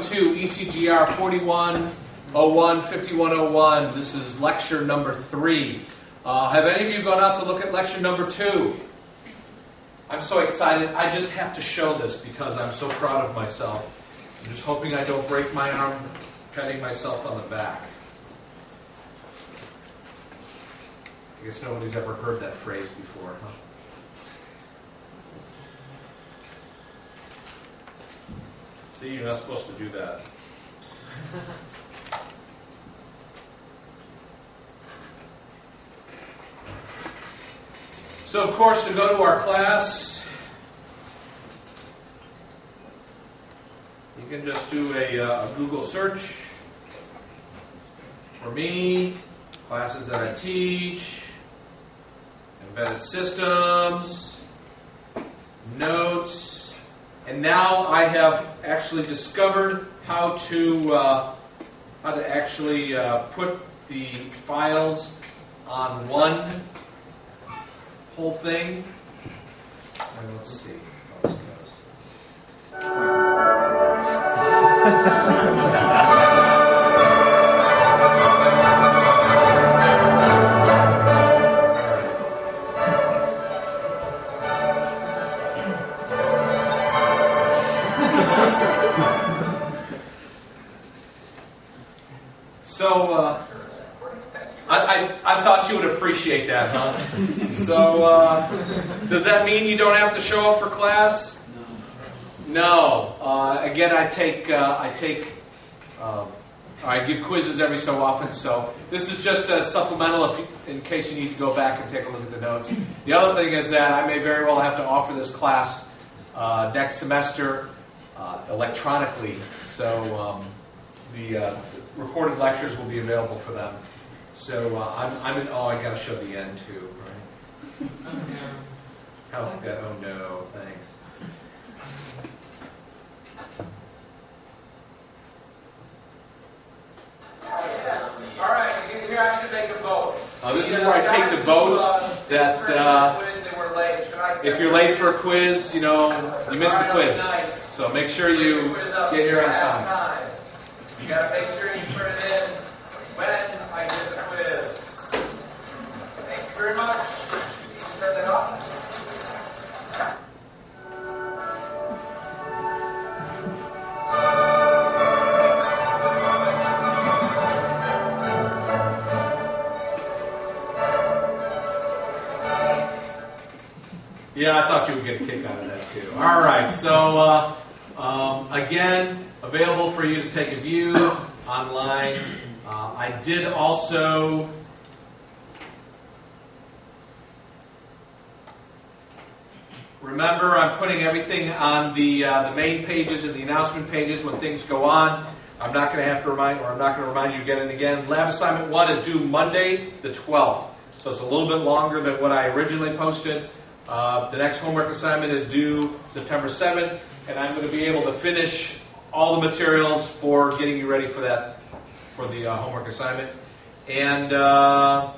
welcome to E ECGR 4101 5101. This is lecture number three. Uh, have any of you gone out to look at lecture number two? I'm so excited. I just have to show this because I'm so proud of myself. I'm just hoping I don't break my arm patting myself on the back. I guess nobody's ever heard that phrase before, huh? See, you're not supposed to do that. So, of course, to go to our class, you can just do a, uh, a Google search for me, classes that I teach, embedded systems, notes, and now I have actually discovered how to uh, how to actually uh, put the files on one whole thing. And let's see how this goes. huh? So, uh, does that mean you don't have to show up for class? No. Uh, again, I take uh, I take um, I give quizzes every so often, so this is just a supplemental you, in case you need to go back and take a look at the notes. The other thing is that I may very well have to offer this class uh, next semester uh, electronically, so um, the uh, recorded lectures will be available for them. So uh, I'm, I'm in, oh, I got to show the end too, right? I like that. Oh no, thanks. All right, here here I should make a vote. Uh, this is where I take the votes that uh, if you're late for a quiz, you know, you missed the quiz. So make sure you get here on time. You gotta make sure Yeah, I thought you would get a kick out of that too. All right, so uh, um, again, available for you to take a view online. Uh, I did also. Remember, I'm putting everything on the uh, the main pages and the announcement pages when things go on. I'm not going to have to remind, or I'm not going to remind you again and again. Lab assignment one is due Monday, the 12th, so it's a little bit longer than what I originally posted. Uh, the next homework assignment is due September 7th, and I'm going to be able to finish all the materials for getting you ready for that for the uh, homework assignment. And uh,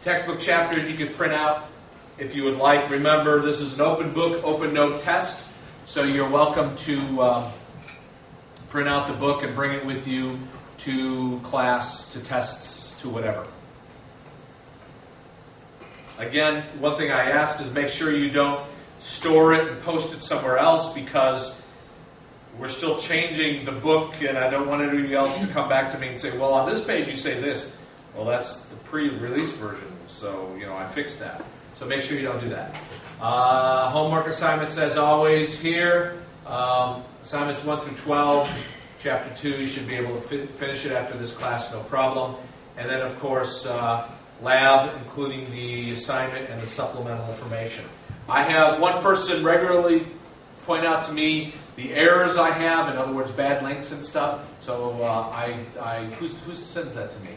textbook chapters you can print out if you would like. Remember, this is an open book, open note test, so you're welcome to um, print out the book and bring it with you to class, to tests, to whatever. Again, one thing I asked is make sure you don't store it and post it somewhere else because we're still changing the book and I don't want anybody else to come back to me and say, well, on this page you say this. Well, that's the pre-release version, so, you know, I fixed that. So make sure you don't do that. Uh, homework assignments, as always, here. Um, assignments 1 through 12, chapter 2, you should be able to fi- finish it after this class, no problem. And then, of course, uh, lab, including the assignment and the supplemental information. I have one person regularly point out to me the errors I have, in other words, bad links and stuff. So uh, I, I who's, who sends that to me?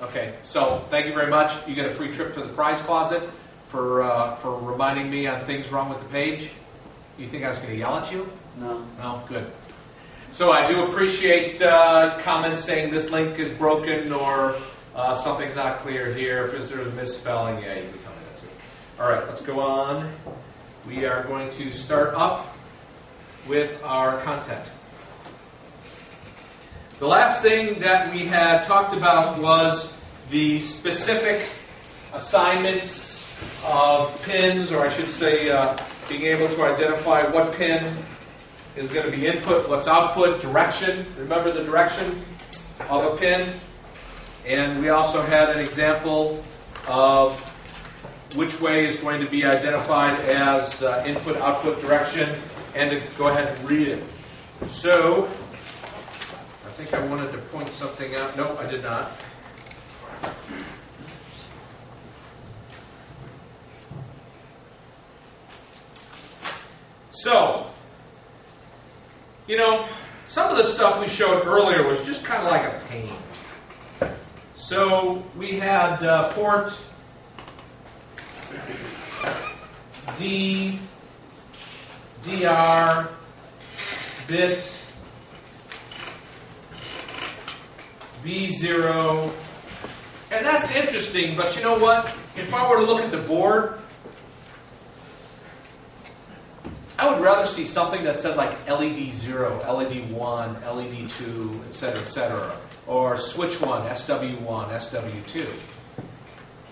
Okay, so thank you very much. You get a free trip to the prize closet for uh, for reminding me on things wrong with the page. You think I was going to yell at you? No. No, good. So I do appreciate uh, comments saying this link is broken or uh, something's not clear here. If there's a misspelling, yeah, you can tell me that too. All right, let's go on. We are going to start up with our content. The last thing that we had talked about was the specific assignments of pins, or I should say, uh, being able to identify what pin is going to be input, what's output, direction. Remember the direction of a pin? And we also had an example of which way is going to be identified as uh, input, output, direction, and to go ahead and read it. So, I think I wanted to point something out. No, I did not. So, you know, some of the stuff we showed earlier was just kind of like a pain. So we had uh, port D, DR, bit, B0, and that's interesting, but you know what? If I were to look at the board, I would rather see something that said like LED 0, LED 1, LED 2, etc., etc., or switch 1, SW1, SW2.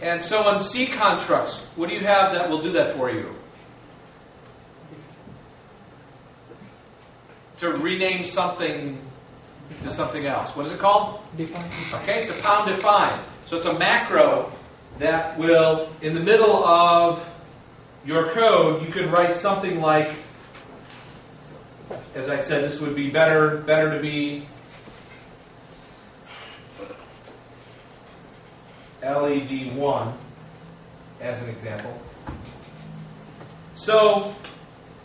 And so on C constructs, what do you have that will do that for you? To rename something to something else. What is it called? Define. Okay, it's a pound define. So it's a macro that will, in the middle of your code, you could write something like, as I said, this would be better, better to be LED 1 as an example. So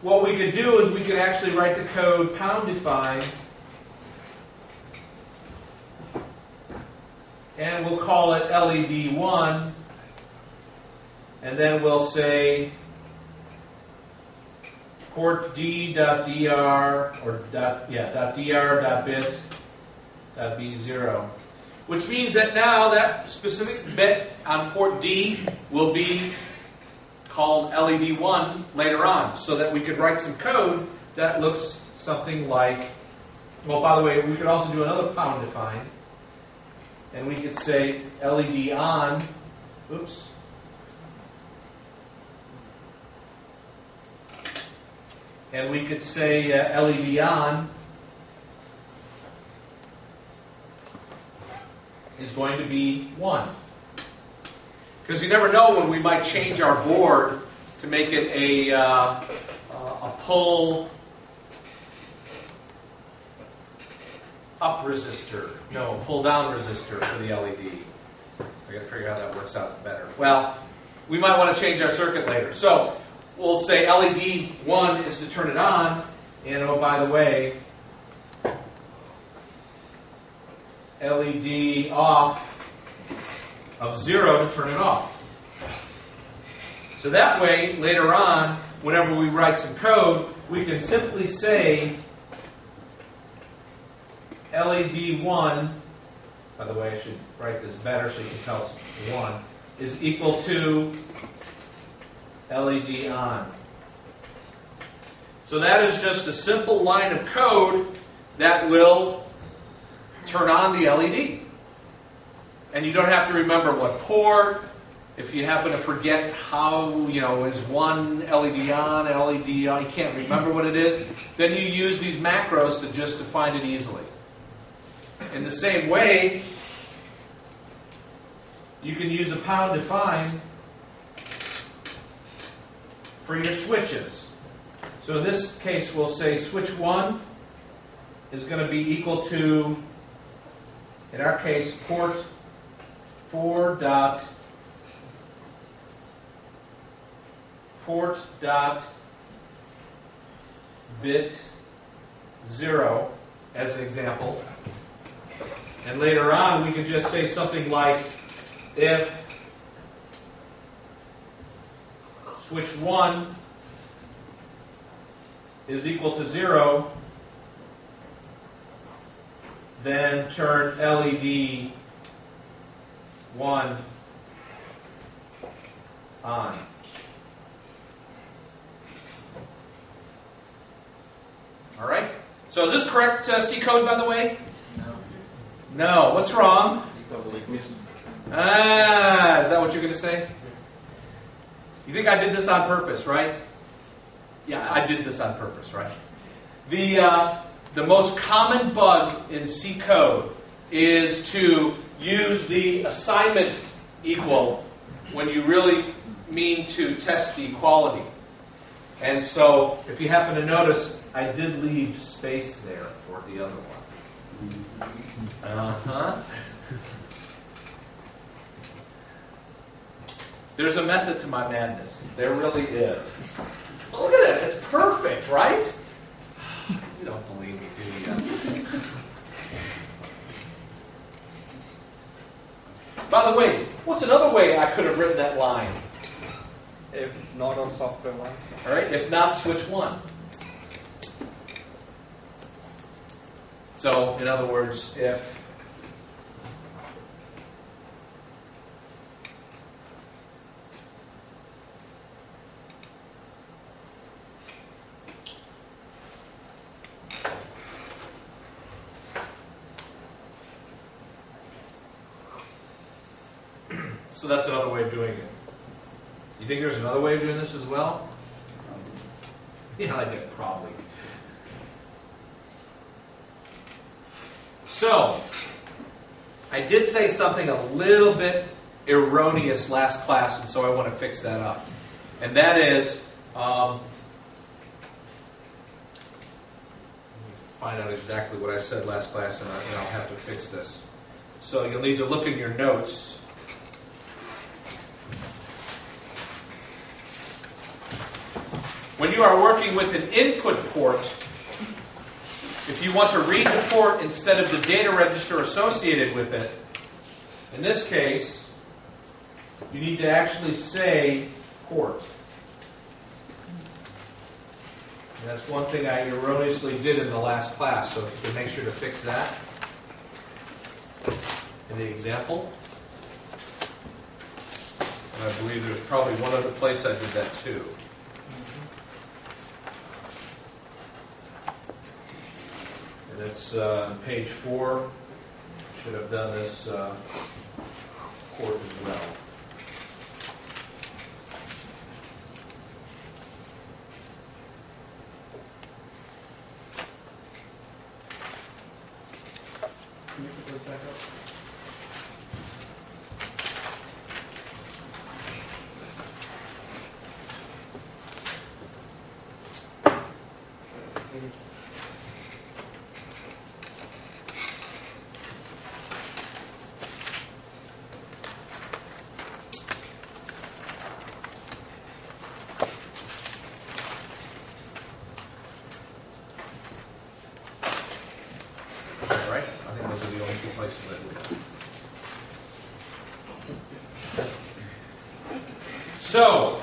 what we could do is we could actually write the code pound define and we'll call it LED 1 and then we'll say port d.dr or dot, yeah, dot .dr dot bit dot b0 which means that now that specific bit on port D will be called LED1 later on, so that we could write some code that looks something like, well, by the way, we could also do another pound define, and we could say LED on, oops, and we could say uh, LED on is going to be 1. Because you never know when we might change our board to make it a, uh, a pull up resistor. No, pull down resistor for the LED. I got to figure out how that works out better. Well, we might want to change our circuit later. So we'll say LED 1 is to turn it on, and oh, by the way, LED off of zero to turn it off. So that way, later on, whenever we write some code, we can simply say LED 1, by the way, I should write this better so you can tell it's 1, is equal to LED on. So that is just a simple line of code that will turn on the LED. And you don't have to remember what port. If you happen to forget how, you know, is one LED on, LED on, uh, you can't remember what it is, then you use these macros to just to find it easily. In the same way, you can use a pound define for your switches. So in this case, we'll say switch 1 is going to be equal to in our case, port 4 dot port dot bit 0 as an example. And later on, we could just say something like if switch 1 is equal to 0, then turn LED 1 on. All right? So is this correct uh, C code, by the way? No. No. What's wrong? Ah, is that what you're going to say? You think I did this on purpose, right? Yeah, I did this on purpose, right? The, uh, the most common bug in C code is to use the assignment equal when you really mean to test the equality. And so, if you happen to notice, I did leave space there for the other one. Uh huh. There's a method to my madness. There really is. Look at that. It's perfect, right? You don't believe me, do you? By the way, what's another way I could have written that line? If not on software one. All right, if not, switch one. So, in other words, if that's another way of doing it. You think there's another way of doing this as well? Yeah, I think probably. So, I did say something a little bit erroneous last class, and so I want to fix that up. And that is, um, find out exactly what I said last class, and I'll have to fix this. So you'll need to look in your notes. When you are working with an input port, if you want to read the port instead of the data register associated with it, in this case, you need to actually say port. And that's one thing I erroneously did in the last class, so if you can make sure to fix that in the example. And I believe there's probably one other place I did that too. It's uh, page four. Should have done this uh, court as well. Can you put those back up? All right, I think those are the only two places I did that. So,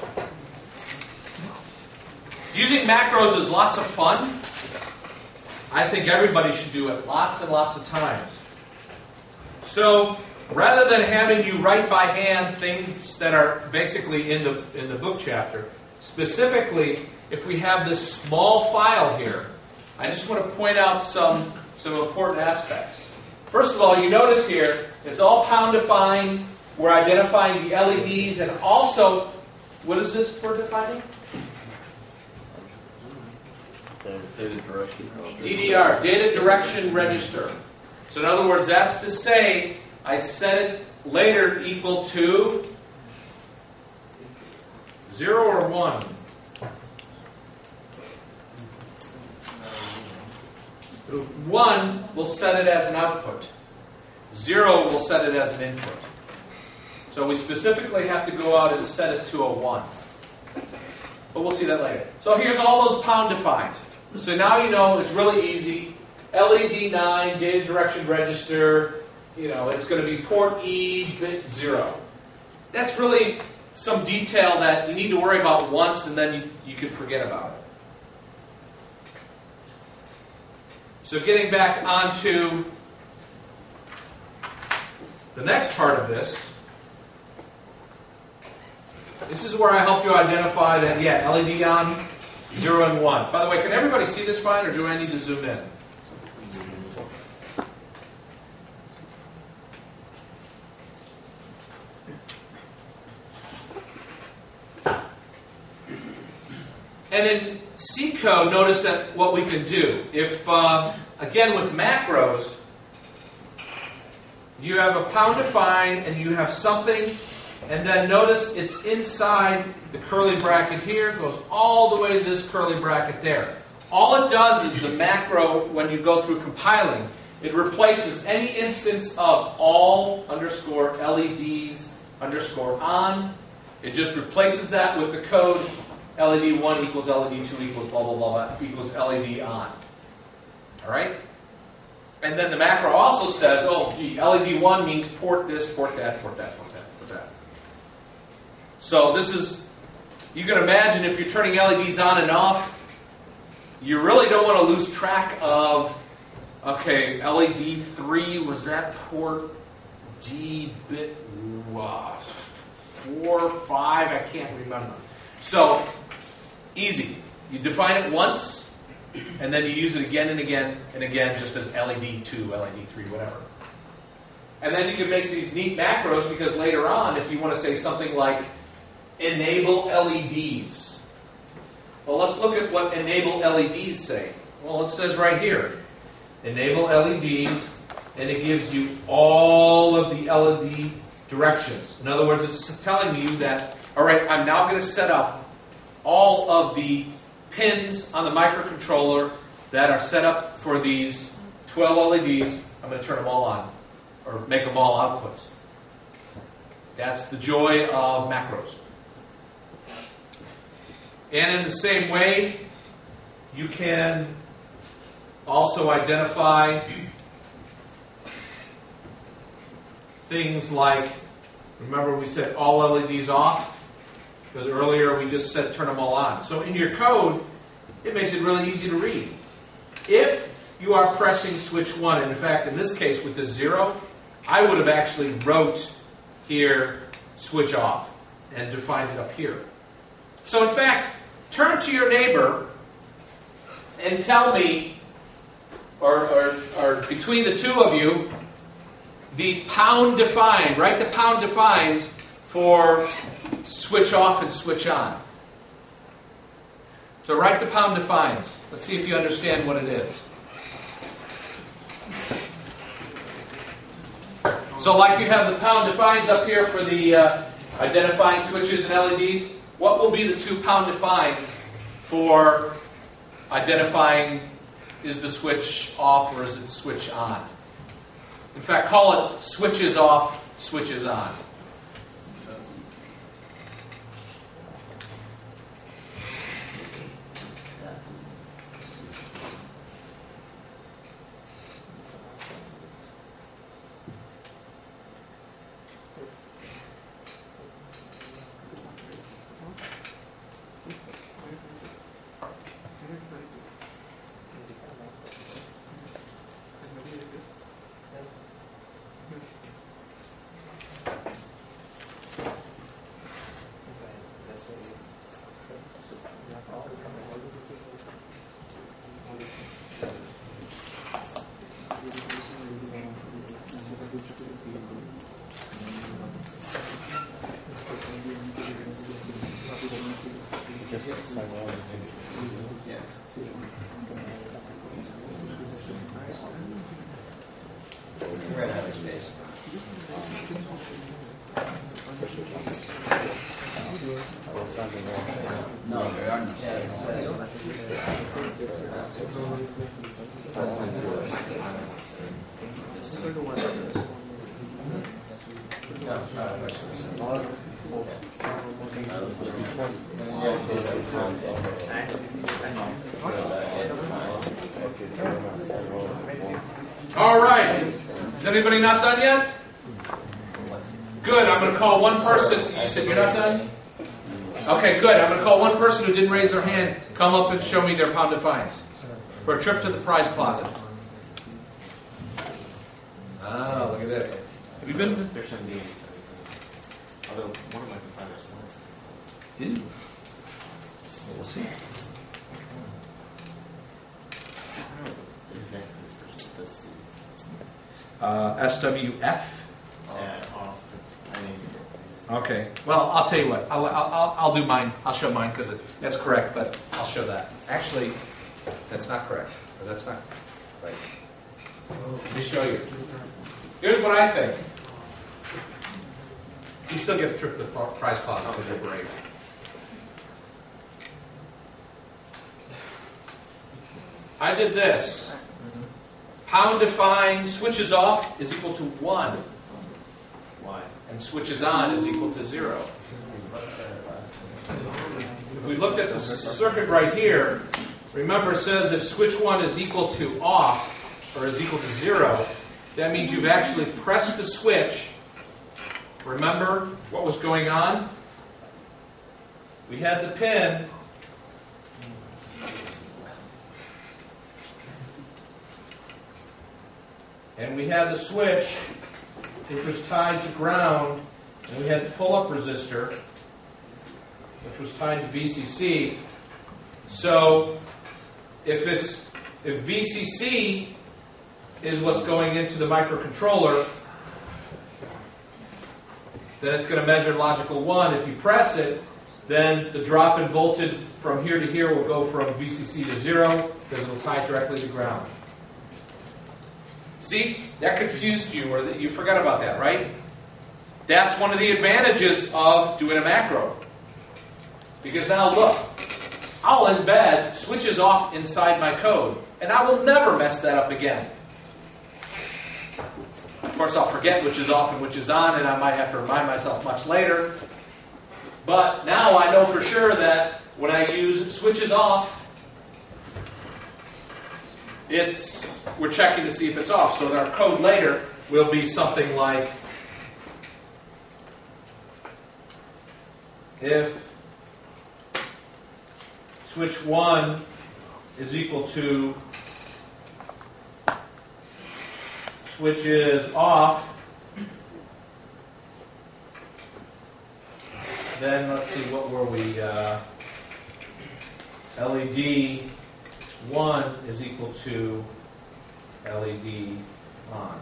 macros is lots of fun. I think everybody should do it lots and lots of times. So, rather than having you write by hand things that are basically in the in the book chapter, specifically if we have this small file here, I just want to point out some some important aspects. First of all, you notice here it's all pound defined. We're identifying the LEDs and also, what is this for defining? DDR, data direction register. So in other words, that's to say I set it later equal to zero or one. One will set it as an output. Zero will set it as an input. So we specifically have to go out and set it to a one. But we'll see that later. So here's all those pound defined. So now you know it's really easy. LED 9, data direction register, you know, it's going to be port E, bit 0. That's really some detail that you need to worry about once and then you, you can forget about it. So getting back onto the next part of this, this is where I helped you identify that, yeah, LED on, 0 and 1. By the way, can everybody see this fine or do I need to zoom in? And in C code, notice that what we can do. If, uh, again, with macros, you have a pound define and you have something, and then notice it's inside the curly bracket here, goes all the way to this curly bracket there. All it does is the macro, when you go through compiling, it replaces any instance of all underscore LEDs underscore on. It just replaces that with the code LED 1 equals LED 2 equals blah, blah, blah, equals LED on. All right? And then the macro also says, oh, gee, LED 1 means port this, port that, port that, port. So this is, you can imagine if you're turning LEDs on and off, you really don't want to lose track of, okay, LED 3, was that port D bit uh, 4, 5? I can't remember. So, easy. You define it once, and then you use it again and again and again just as LED 2, LED 3, whatever. And then you can make these neat macros because later on, if you want to say something like enable LEDs. Well, let's look at what enable LEDs say. Well, it says right here enable LEDs, and it gives you all of the LED directions. In other words, it's telling you that, all right, I'm now going to set up all of the pins on the microcontroller that are set up for these 12 LEDs. I'm going to turn them all on, or make them all outputs. That's the joy of macros. And in the same way, you can also identify things like, remember we said all LEDs off? Because earlier we just said turn them all on. So in your code, it makes it really easy to read. If you are pressing switch 1, and in fact in this case with the 0, I would have actually wrote here switch off and defined it up here. So in fact, turn to your neighbor and tell me, or, or, or between the two of you, the pound defined, write the pound defines for switch off and switch on. So write the pound defines. Let's see if you understand what it is. So like you have the pound defines up here for the uh, identifying switches and LEDs, what will be the two pound defines for identifying is the switch off or is it switch on? In fact, call it switches off, switches on. Right of space. No, there are no All right. Is anybody not done yet? Good. I'm going to call one person. You said you're not done? Okay, good. I'm going to call one person who didn't raise their hand. Come up and show me their pound defines for a trip to the prize closet. Ah, look at this. Have you been? to- There shouldn't be any study Although one of my providers wants. Ew. We'll see. Uh, SWF. Yeah, off. I mean, Okay. Well, I'll tell you what. I'll, I'll, I'll, do mine. I'll show mine because that's correct, but I'll show that. Actually, that's not correct. Or that's not right. Let me show you. Here's what I think. You still get a trip to the prize closet because you're brave. I did this. Pound define switches off is equal to 1, why? and switches on is equal to 0. If we looked at the circuit right here, remember it says if switch 1 is equal to off, or is equal to 0, that means you've actually pressed the switch. Remember what was going on? We had the pin. And we had the switch, which was tied to ground, and we had the pull-up resistor, which was tied to VCC. So, if it's if VCC is what's going into the microcontroller, then it's going to measure logical 1. If you press it, then the drop in voltage from here to here will go from VCC to 0 because it'll tie directly to ground. See, that confused you, or that you forgot about that, right? That's one of the advantages of doing a macro. Because now look, I'll embed switches off inside my code, and I will never mess that up again. Of course, I'll forget which is off and which is on, and I might have to remind myself much later. But now I know for sure that when I use switches off, it's we're checking to see if it's off. So our code later will be something like if switch 1 is equal to switch is off, then let's see, what were we? Uh, LED 1 is equal to LED on.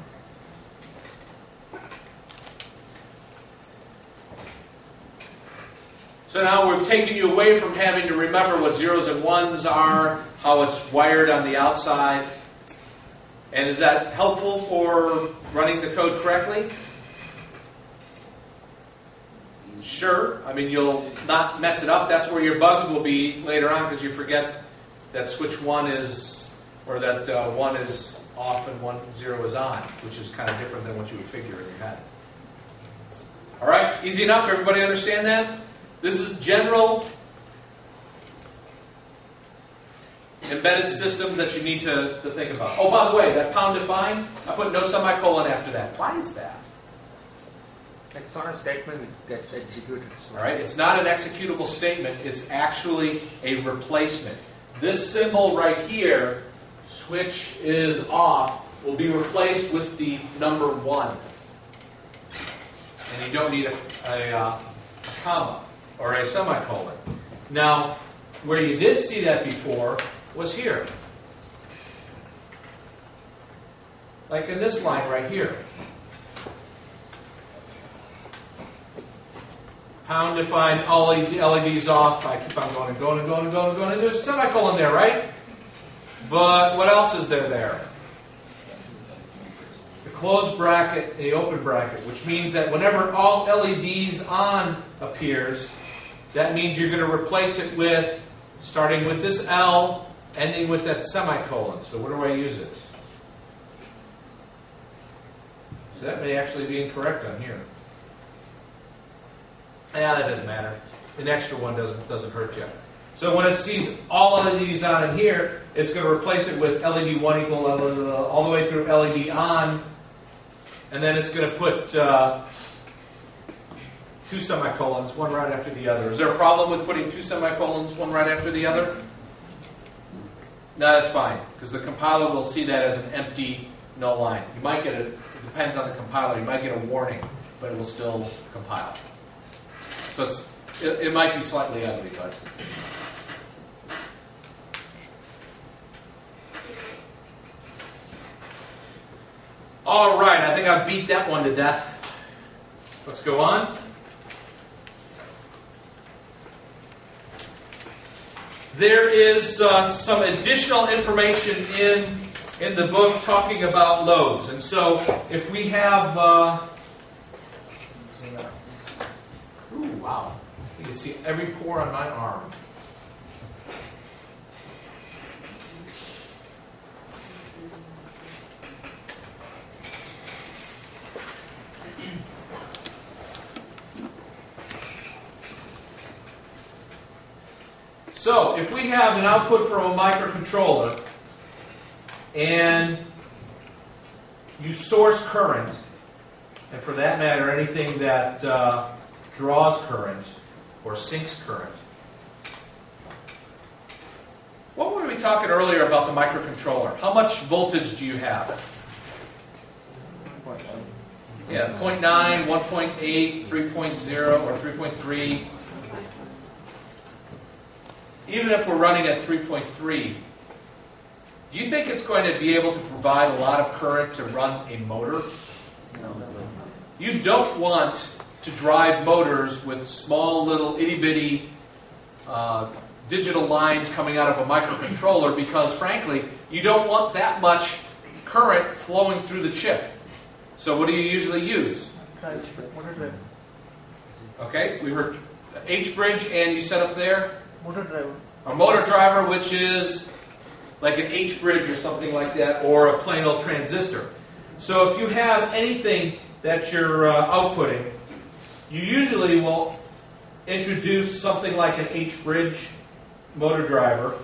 So now we've taken you away from having to remember what zeros and ones are, how it's wired on the outside. And is that helpful for running the code correctly? Sure. I mean, you'll not mess it up. That's where your bugs will be later on because you forget that switch one is, or that uh, one is off and one zero is on, which is kind of different than what you would figure in your head. All right, easy enough. Everybody understand that? This is general embedded systems that you need to, to think about. Oh, by the way, that pound define, I put no semicolon after that. Why is that? A statement gets executed. All right, it's not an executable statement, it's actually a replacement. This symbol right here, switch is off, will be replaced with the number one. And you don't need a, a, uh, comma or a semicolon. Now, where you did see that before was here. Like in this line right here. Pound LED, LEDs off. I keep on going and going and going and going and going. And there's a semicolon there, right? But what else is there there? The closed bracket, the open bracket, which means that whenever all LEDs on appears, that means you're going to replace it with, starting with this L, ending with that semicolon. So where do I use it? So that may actually be incorrect on here. Yeah, that doesn't matter. An extra one doesn't doesn't hurt you. So when it sees all LEDs on in here, it's going to replace it with LED one equal uh, all the way through LED on, and then it's going to put uh, two semicolons, one right after the other. Is there a problem with putting two semicolons, one right after the other? No, that's fine because the compiler will see that as an empty no line. You might get a. It depends on the compiler. You might get a warning, but it will still compile. So it, it might be slightly ugly, but. All right, I think I beat that one to death. Let's go on. There is uh, some additional information in in the book talking about loads, and so if we have, uh, ooh, wow, you can see every pore on my arm. So, if we have an output from a microcontroller and you source current, and for that matter, anything that uh, draws current or sinks current. What were we talking earlier about the microcontroller? How much voltage do you have? Yeah, 0.9, 1.8, 3.0, or 3.3. Even if we're running at 3.3, do you think it's going to be able to provide a lot of current to run a motor? You don't want to drive motors with small little itty bitty uh, digital lines coming out of a microcontroller because, frankly, you don't want that much current flowing through the chip. So, what do you usually use? Okay, we heard H bridge, and you set up there Motor driver. a motor driver, which is like an H bridge or something like that, or a plain old transistor. So if you have anything that you're uh, outputting, you usually will introduce something like an H bridge motor driver.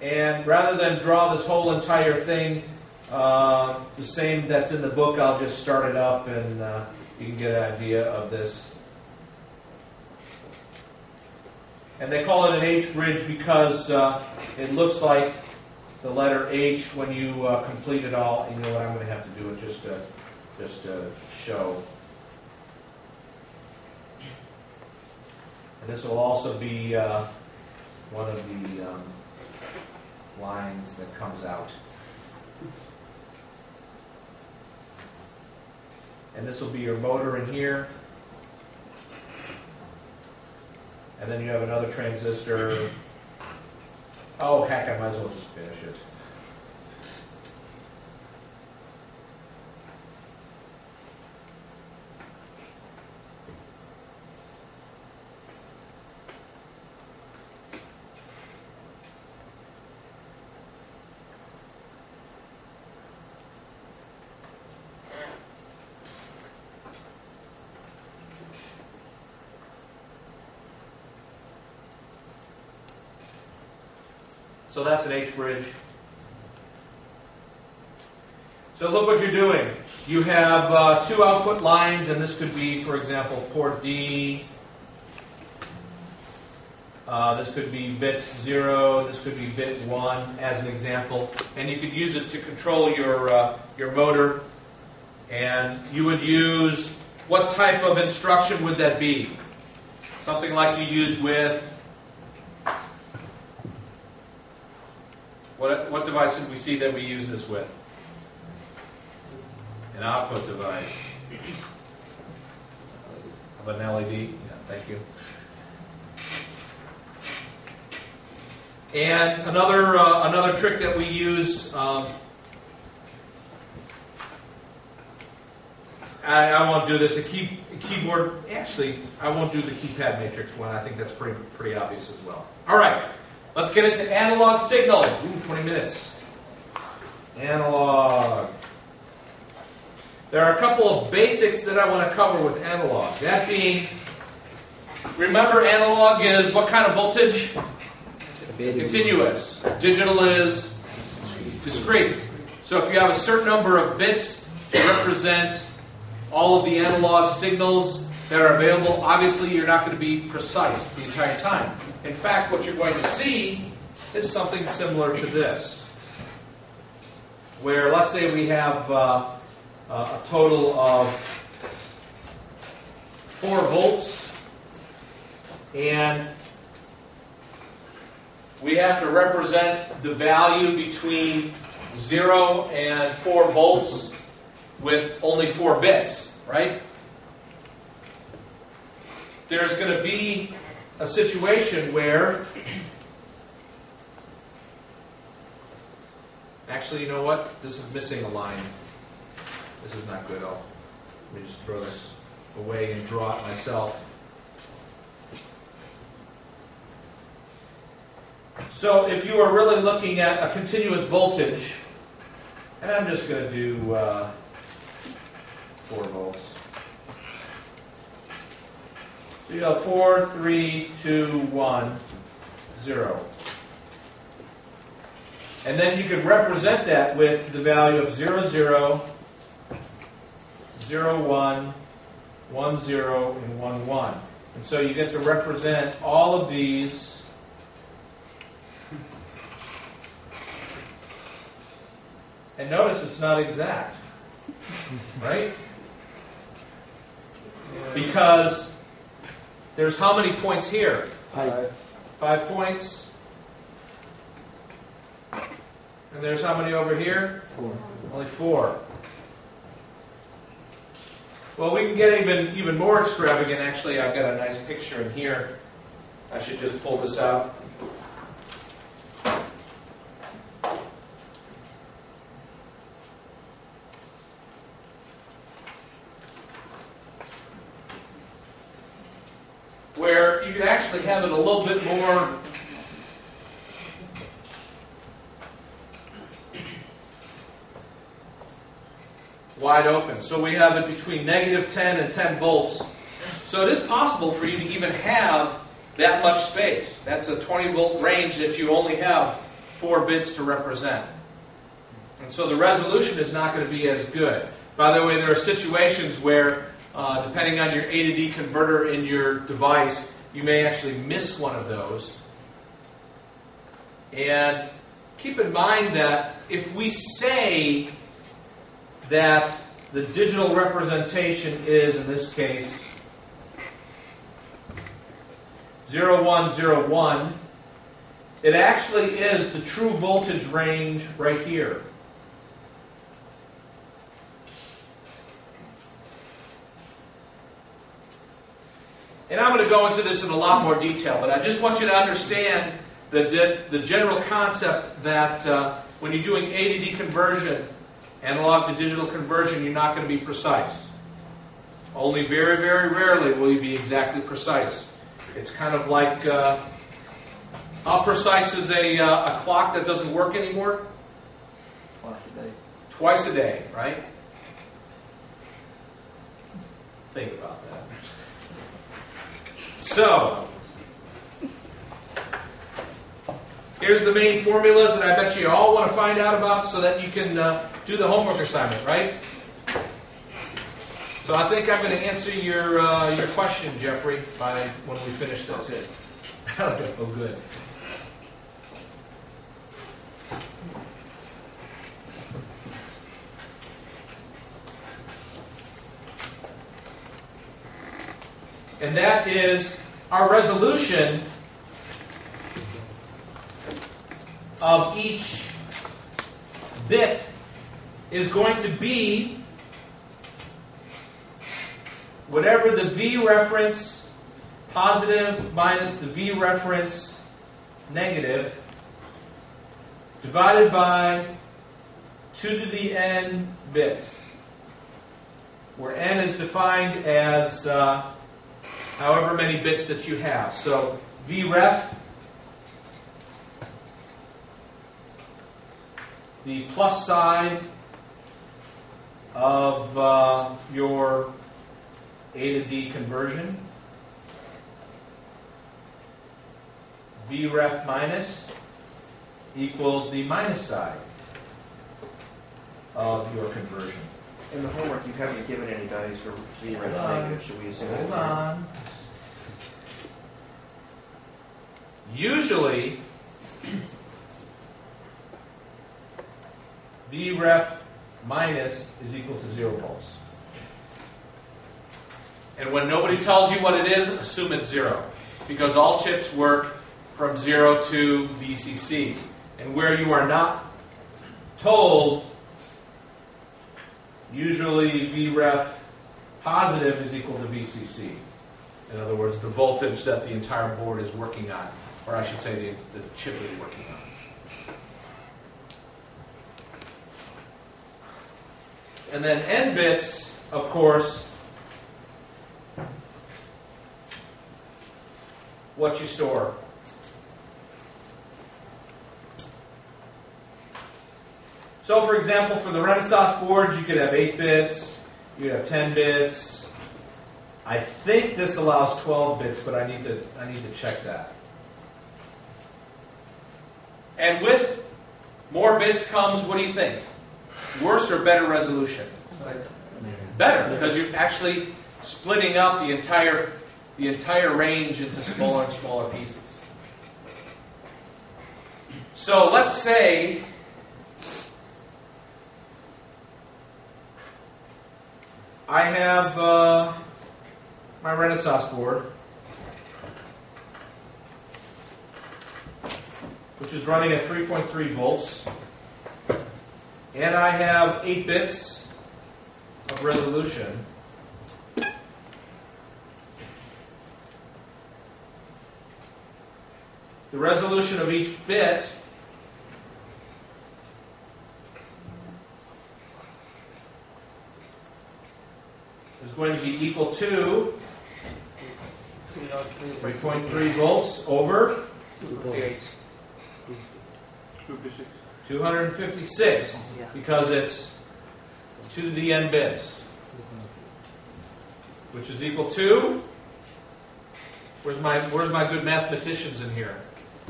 And rather than draw this whole entire thing uh, the same that's in the book, I'll just start it up and uh, you can get an idea of this. And they call it an H bridge because uh, it looks like the letter H when you uh, complete it all. You know what? I'm going to have to do it just to, just to show. And this will also be uh, one of the um, lines that comes out. And this will be your motor in here. And then you have another transistor. Oh, heck, I might as well just finish it. So that's an H bridge. So look what you're doing. You have uh, two output lines, and this could be, for example, port D. Uh, this could be bit 0, this could be bit 1 as an example. And you could use it to control your, uh, your motor. And you would use, what type of instruction would that be? Something like you used with What, what device did we see that we use this with? An output device. How about an LED? Yeah, thank you. And another uh, another trick that we use. Um, I, I won't do this. A, key, a keyboard. Actually, I won't do the keypad matrix one. I think that's pretty pretty obvious as well. All right. Let's get into analog signals. Ooh, 20 minutes. Analog. There are a couple of basics that I want to cover with analog. That being, remember analog is what kind of voltage? Continuous. Digital is discrete. So if you have a certain number of bits to represent all of the analog signals that are available, obviously you're not going to be precise the entire time. In fact, what you're going to see is something similar to this, where let's say we have uh, a total of 4 volts, and we have to represent the value between 0 and 4 volts with only 4 bits, right? There's going to be a situation where Actually, you know what? This is missing a line. This is not good. I'll, let me just throw this away and draw it myself. So if you are really looking at a continuous voltage, and I'm just going to do uh, 4 volts. So you go uh, 4, 3, 2, 1, 0. And then you could represent that with the value of 0, 0, 0, 1, 1, 0, and 1, 1. And so you get to represent all of these And notice it's not exact. Right? Because there's how many points here? Five. Five points. And there's how many over here? Four. Only four. Well, we can get even even more extravagant. Actually, I've got a nice picture in here. I should just pull this out. Where you can actually have it a little bit more wide open. So we have it between negative 10 and 10 volts. So it is possible for you to even have that much space. That's a 20 volt range that you only have four bits to represent. And so the resolution is not going to be as good. By the way, there are situations where, uh, depending on your A to D converter in your device, you may actually miss one of those. And keep in mind that if we say that the digital representation is, in this case, 0101, it actually is the true voltage range right here. And I'm going to go into this in a lot more detail, but I just want you to understand the, the general concept that uh, when you're doing A to D conversion, analog to digital conversion, you're not going to be precise. Only very, very rarely will you be exactly precise. It's kind of like uh, how precise is a, uh, a clock that doesn't work anymore? Twice a day. Twice a day, right? Think about that. So, here's the main formulas that I bet you all want to find out about so that you can uh, do the homework assignment, right? So I think I'm going to answer your uh, your question, Jeffrey, by when we finish this. oh, good. And that is our resolution of each bit is going to be whatever the V reference positive minus the V reference negative divided by 2 to the n bits, where n is defined as uh, however many bits that you have. So V ref, the plus side of uh, your A to D conversion. Vref minus equals the minus side of your conversion. In the homework, you haven't given any values for the red Hold on. negative. Should we assume Hold that's here? on. Usually, Vref minus is equal to zero volts. And when nobody tells you what it is, assume it's zero. Because all chips work from zero to VCC. And where you are not told usually VREF positive is equal to VCC. In other words, the voltage that the entire board is working on, or I should say the, the chip is working on. And then N bits, of course, what you store. So, for example, for the Renesas boards, you could have 8 bits, you could have 10 bits. I think this allows 12 bits, but I need to, I need to check that. And with more bits comes, what do you think? Worse or better resolution? Better, because you're actually splitting up the entire, the entire range into smaller and smaller pieces. So let's say I have uh, my Renesas board, which is running at 3.3 volts, and I have 8 bits of resolution. The resolution of each bit going to be equal to 3.3 volts over 256 because it's 2 to the n bits, which is equal to. Where's my Where's my good mathematicians in here?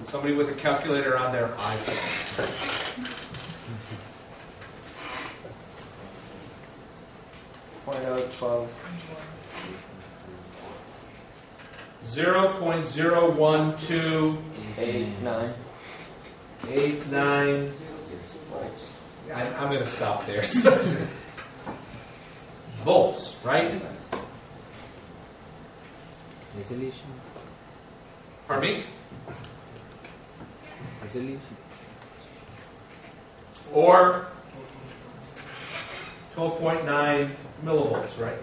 Somebody with a calculator on their iPhone. Point oh twelve. 0.01289 Eight, nine. volts. I'm, I'm going to stop there. volts, right? Resolution. Pardon me? Resolution. Or 12.9 millivolts, right?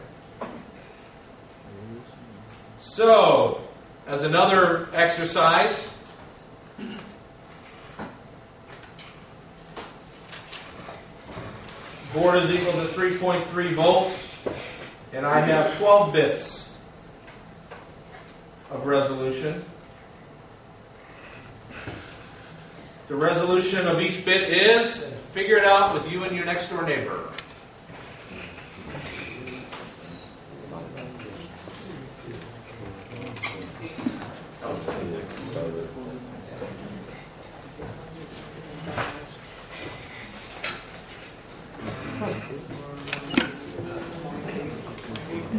So, as another exercise, board is equal to 3.3 volts, and I have 12 bits of resolution. The resolution of each bit is, figure it out with you and your next door neighbor.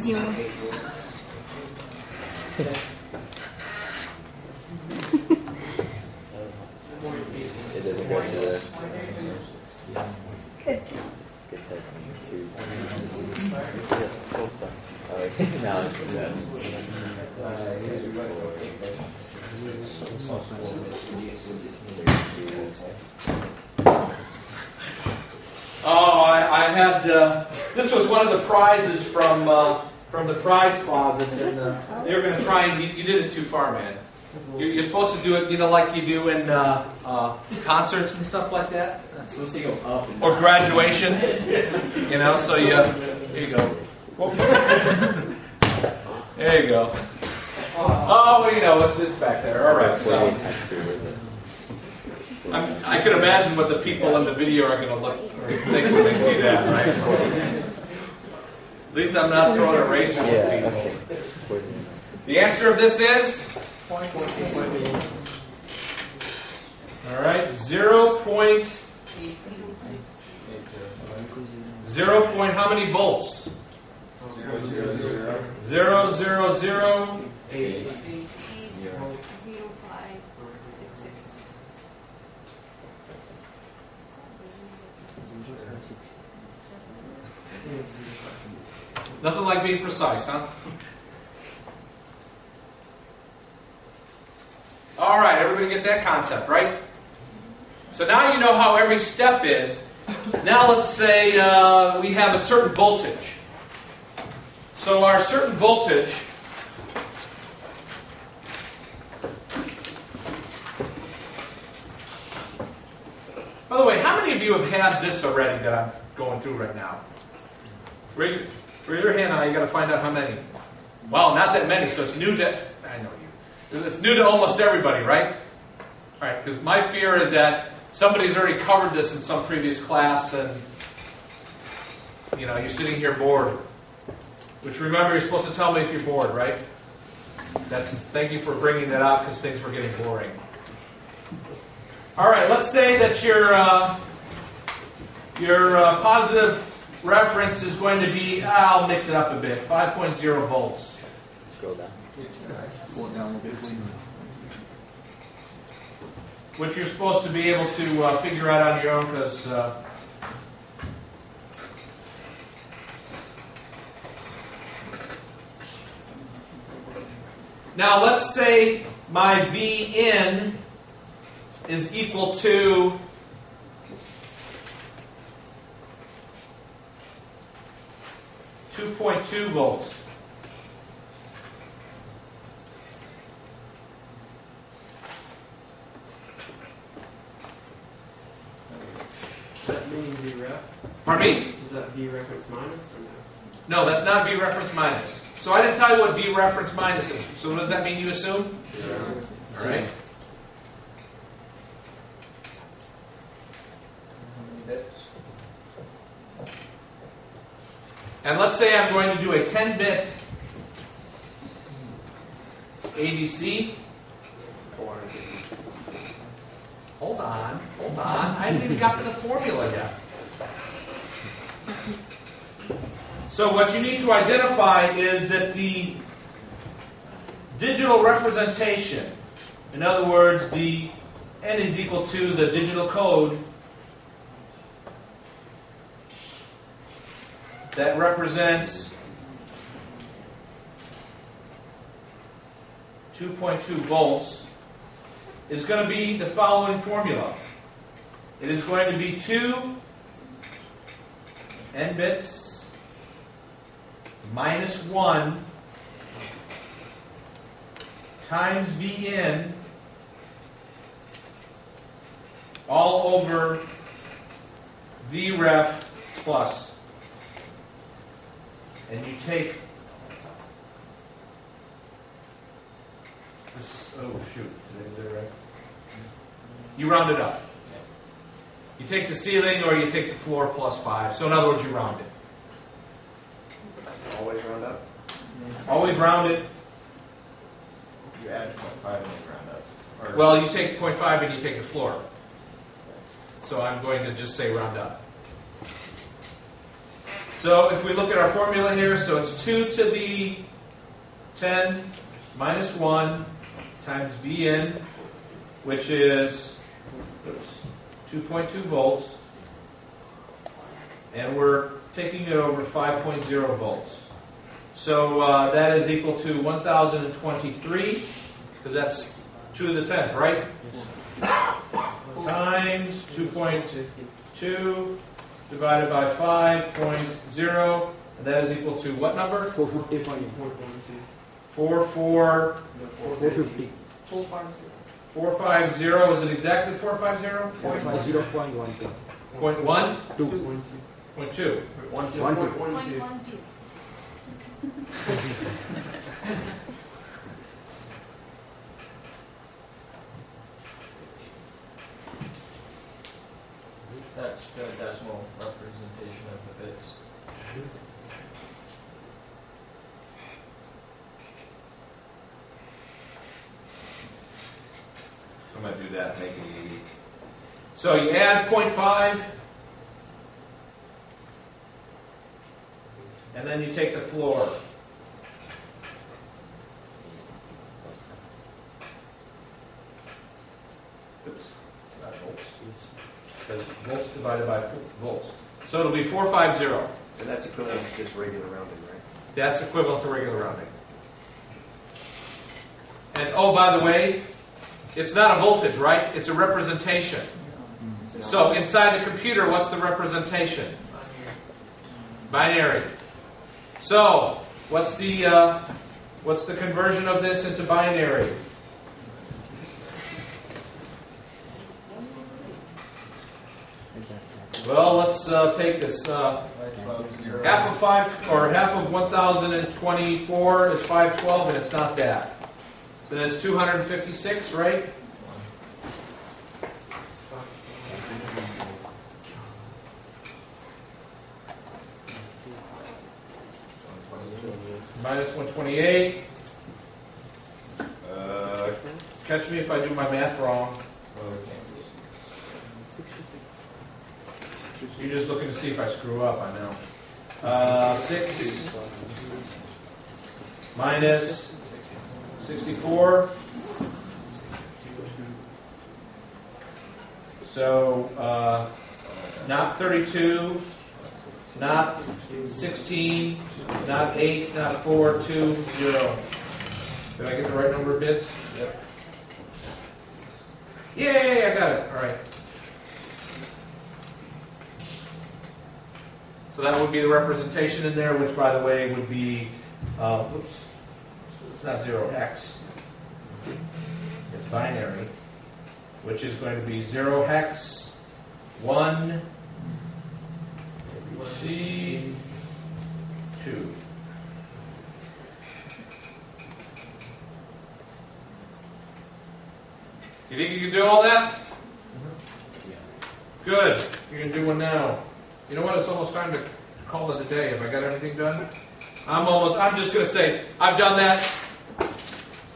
Zero. It doesn't go to the. Good. It's like two. Oh, now it's Oh, I, I had. Uh, this was one of the prizes from uh, from the prize closet, and uh, they were going to try and. You, you did it too far, man. You're, you're supposed to do it, you know, like you do in uh, uh, concerts and stuff like that, supposed to go up and or graduation. You know, so you. Here you go. There you go. Oh, well, you know, it's, it's back there. All right. So. Is it? I'm, I can imagine what the people in the video are going to look or think when they see that, right? At least I'm not throwing erasers at Yeah. people. The answer of this is all right, zero point zero point how many volts? Zero zero zero Zero five six six. Nothing like being precise, huh? All right, everybody get that concept, right? So now you know how every step is. Now let's say uh, we have a certain voltage. So our certain voltage By the way, how many of you have had this already that I'm going through right now? Raise your, raise your hand now. You got to find out how many. Well, not that many, so it's new to. I know you. It's new to almost everybody, right? All right, because my fear is that somebody's already covered this in some previous class, and you know you're sitting here bored. Which remember, you're supposed to tell me if you're bored, right? That's thank you for bringing that up because things were getting boring. All right, let's say that your uh, your uh, positive reference is going to be. I'll mix it up a bit. 5.0 volts. Scroll down. Which you're supposed to be able to uh, figure out on your own because uh, now let's say my v in is equal to two point two volts. Does that mean V ref? Pardon me? Is that V reference minus or no? No, that's not V reference minus. So I didn't tell you what V reference minus is. So what does that mean you assume? All right. And let's say I'm going to do a 10 bit ADC. Hold on, hold on. I haven't even got to the formula yet. So, what you need to identify is that the digital representation, in other words, the n is equal to the digital code that represents 2.2 volts is going to be the following formula. It is going to be 2 n bits minus 1 times Vn all over V ref plus. And you take this, oh shoot, did I do that right? You round it up. You take the ceiling or you take the floor plus 5. So in other words, you round it. Always round up. Always round it. You add point five and then round up. Or- Well, you take 0.5 and you take the floor. So I'm going to just say round up. So if we look at our formula here, so it's 2 to the 10 minus 1 times V in, which is oops, 2.2 volts. And we're taking it over 5.0 volts. So uh, that is equal to 1023, because that's 2 to the 10th, right? Times 2.2 divided by 5.0, and that is equal to what number? 450.12. 4, 4, 450. 450. Is it exactly 450? 0.12. Point 1? 2. Point 2. One, two. Point One, one two. That's the decimal representation of the bits. I'm going to do that, make it easy. So you add 0.5, and then you take the floor. Oops, it's not volts. Because volts divided by fo- volts. So it'll be 450. And that's equivalent to just regular rounding, right? That's equivalent to regular rounding. And oh, by the way, it's not a voltage, right? It's a representation. So inside the computer, what's the representation? Binary. So what's the uh, what's the conversion of this into binary? Well, let's uh, take this. Uh, half of five or half of 1,024 is 512, and it's not that. So that's 256, right? Minus 128. Uh, Catch me if I do my math wrong. well, we can't see. You're just looking to see if I screw up, I know. Uh, 6 minus 64. So, uh, not 32, not 16, not 8, not 4, 2, 0. Did I get the right number of bits? Yep. Yay, I got it. All right. So that would be the representation in there, which, by the way, would be, uh, oops, it's not zero x. It's binary, which is going to be zero hex, one, C, two. You think you can do all that? Good. You're gonna do one now. You know what? It's almost time to call it a day. Have I got everything done? I'm almost. I'm just gonna say I've done that.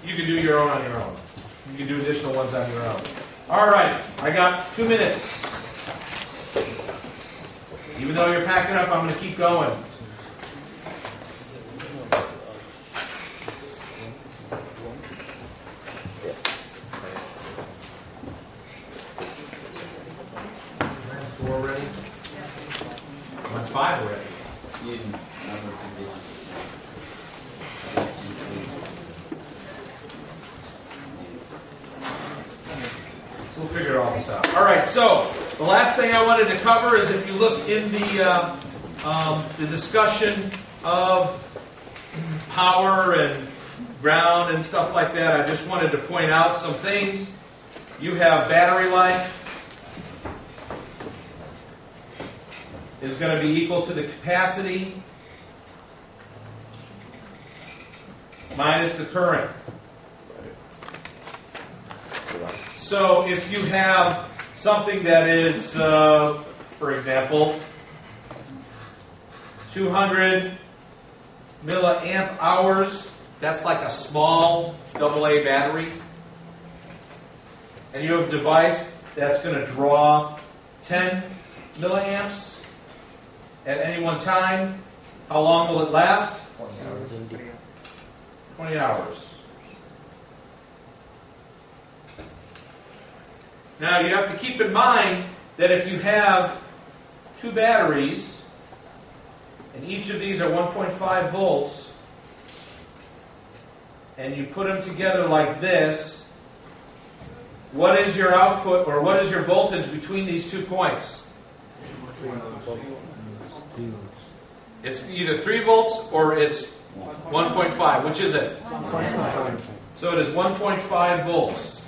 You can do your own on your own. You can do additional ones on your own. All right. I got two minutes. Even though you're packing up, I'm gonna keep going. Yeah. Am I on four already? Five already. We'll figure all this out. All right, so the last thing I wanted to cover is if you look in the, uh, um, the discussion of power and ground and stuff like that, I just wanted to point out some things. You have battery life is going to be equal to the capacity minus the current. So if you have something that is, uh, for example, 200 milliamp hours, that's like a small AA battery. And you have a device that's going to draw 10 milliamps at any one time. How long will it last? 20 hours. 20 hours. Now you have to keep in mind that if you have two batteries, and each of these are 1.5 volts, and you put them together like this, what is your output or what is your voltage between these two points? It's either 3 volts or it's 1.5. Which is it? So it is 1.5 volts.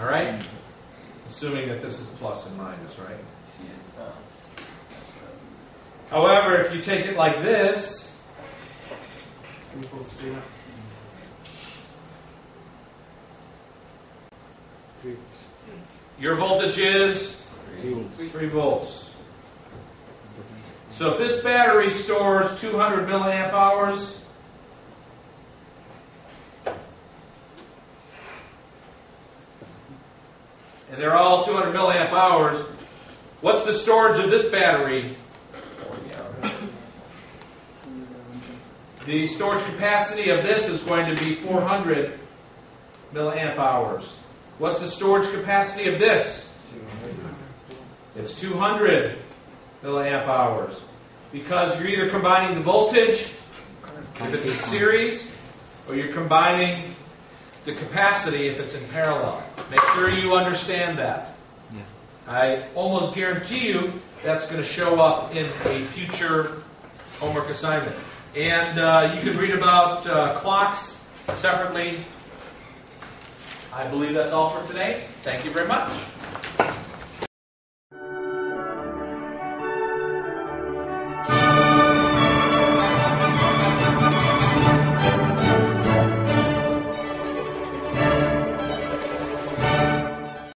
All right? Assuming that this is plus and minus, right? However, if you take it like this, Can you pull the screen up? Three. your voltage is Three. 3 volts. So if this battery stores 200 milliamp hours, and they're all 200 milliamp hours, what's the storage of this battery? The storage capacity of this is going to be 400 milliamp hours. What's the storage capacity of this? 200. It's 200 milliamp hours. Because you're either combining the voltage, if it's in series, or you're combining the capacity if it's in parallel. Make sure you understand that. Yeah. I almost guarantee you that's going to show up in a future homework assignment. And uh, you can read about uh, clocks separately. I believe that's all for today. Thank you very much.